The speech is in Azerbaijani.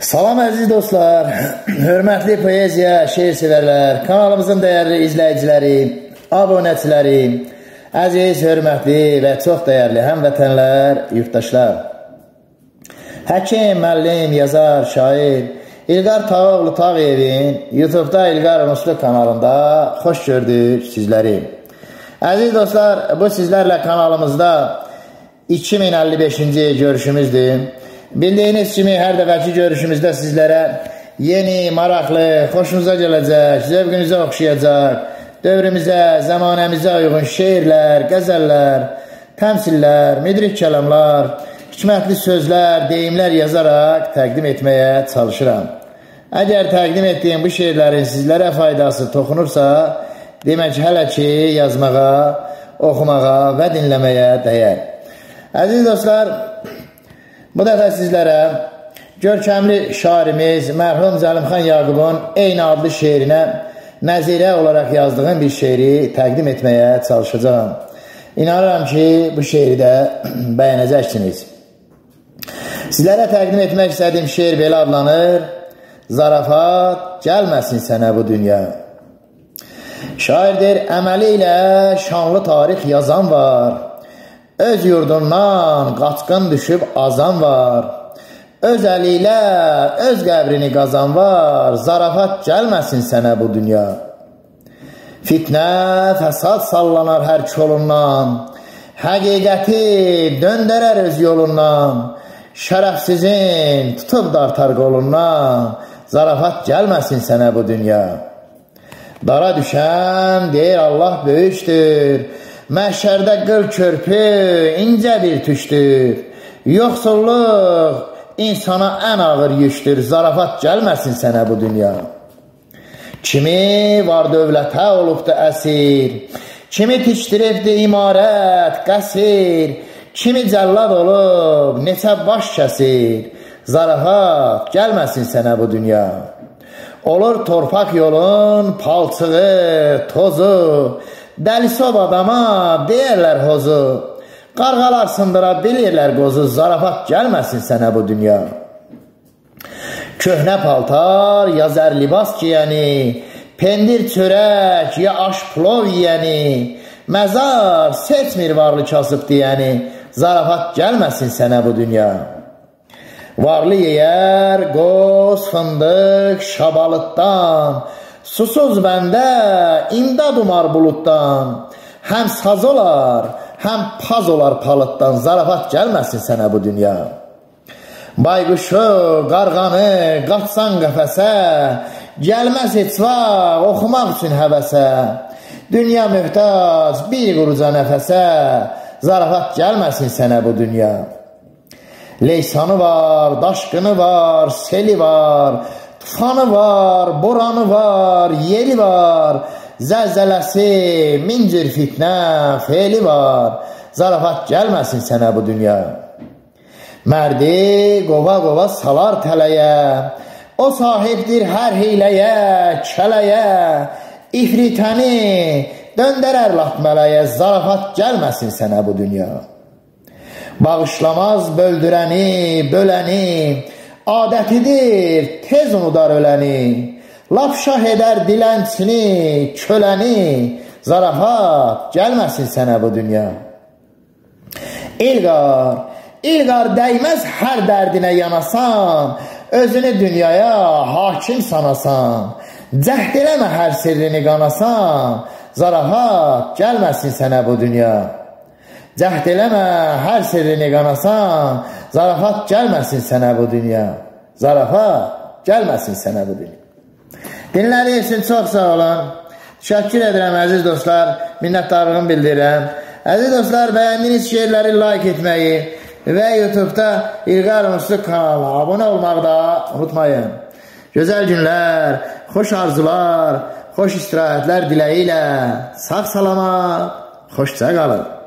Salam əziz dostlar, hörmətli poeziya, şeir sevərlər, kanalımızın dəyərli izləyiciləri, abunəçiləri, əziz, hörmətli və çox dəyərli həmvətənlər, yurttaşlar. Həkim, müəllim, yazar, şair İlqar Tağoğlu Tağıyevin YouTube-da İlqar Ruslu kanalında xoş gördük sizləri. Əziz dostlar, bu sizlərlə kanalımızda 2055-ci görüşümüzdür. Bildiyiniz kimi hər dəfəki görüşümüzdə sizlərə yeni, maraqlı, xoşunuza gələcək, zövqünüzə oxşayacaq, dövrümüzə, zəmanəmizə uyğun şeirlər, qəzəllər, təmsillər, müdrik kəlamlar, hikmətli sözlər, deyimlər yazaraq təqdim etməyə çalışıram. Əgər təqdim etdiyim bu şeirlərin sizlərə faydası toxunursa, demək hələ ki yazmağa, oxumağa və dinləməyə dəyər. Əziz dostlar, Bu dəfə sizlərə görkəmli şairimiz mərhum Zəlimxan Yaqubun eyni adlı şeirinə nəzirə olaraq yazdığım bir şeiri təqdim etməyə çalışacağam. İnanıram ki, bu şeiri də bəyənəcəksiniz. Sizlərə təqdim etmək istədiyim şeir belə adlanır. Zarafat gəlməsin sənə bu dünya. Şairdir, əməli ilə şanlı tarix yazan var. Öz yurdundan qaçqın düşüb azan var. Öz əli ilə öz qəbrini qazan var. Zarafat gəlməsin sənə bu dünya. Fitnə, fəsad sallanar hər kolundan. Həqiqəti döndərər öz yolundan. Şərəfsizin tutub dartar qolundan. Zarafat gəlməsin sənə bu dünya. Dara düşən deyir Allah böyükdür. Məhşərdə qıl körpü incə bir tüşdür. Yoxsulluq insana ən ağır yükdür. Zarafat gəlməsin sənə bu dünya. Kimi var dövlətə olubdu əsir, kimi tikdiribdi imarət, qəsir, kimi cəllad olub, neçə baş kəsir, zarafat gəlməsin sənə bu dünya. Olur torpaq yolun palçığı, tozu, Dəlisov adama deyərlər hozu, qarğalar sındıra bilirlər qozu, zarafat gəlməsin sənə bu dünya. Köhnə paltar, ya zər libas giyəni, pendir çörək, ya aş plov yiyəni, məzar seçmir varlı kasıb deyəni, zarafat gəlməsin sənə bu dünya. Varlı yeyər, qoz, fındıq, şabalıtdan, Susuz bəndə imdad umar buluddan, həm saz olar, həm paz olar palıtdan, zarafat gəlməsin sənə bu dünya. Bayquşu, qarğanı, qaçsan qəfəsə, gəlməz heç vaxt oxumaq üçün həvəsə. Dünya möhtac bir quruca nəfəsə, zarafat gəlməsin sənə bu dünya. Leysanı var, daşqını var, seli var, Tufanı var, boranı var, yeli var, zəlzələsi, min cür fitnə, feli var. Zarafat gəlməsin sənə bu dünya. Mərdi qova-qova salar tələyə, o sahibdir hər heyləyə, kələyə, ifritəni döndərər lap mələyə, zarafat gəlməsin sənə bu dünya. Bağışlamaz böldürəni, böləni, adətidir, tez unudar öləni, lap şah edər dilənçini, köləni, zarafat gəlməsin sənə bu dünya. İlqar, İlqar dəyməz hər dərdinə yanasan, özünü dünyaya hakim sanasan, cəhd eləmə hər sirrini qanasan, zarafat gəlməsin sənə bu dünya. Cəhd eləmə, hər sirrini qanasan, zarafat gəlməsin sənə bu dünya. Zarafat gəlməsin sənə bu dünya. Dinlədiyi üçün çox sağ olun. Təşəkkür edirəm əziz dostlar, minnətdarlığımı bildirirəm. Əziz dostlar, bəyəndiyiniz şeirləri like etməyi və YouTube-da İlqar Musluk kanalına abunə olmağı da unutmayın. Gözəl günlər, xoş arzular, xoş istirahətlər diləyi ilə sağ salamat, xoşça qalın.